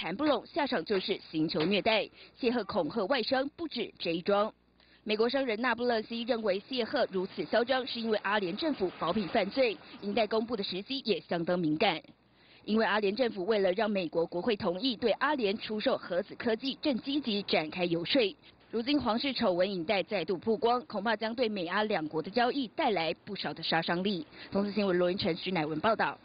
谈不拢，下场就是刑求虐待。谢赫恐吓外商不止这一桩。美国商人纳布勒西认为谢赫如此嚣张，是因为阿联政府保庇犯罪，应带公布的时机也相当敏感。因为阿联政府为了让美国国会同意对阿联出售核子科技，正积极展开游说。如今皇室丑闻引带再度曝光，恐怕将对美阿两国的交易带来不少的杀伤力。同时新闻罗云成徐乃文报道。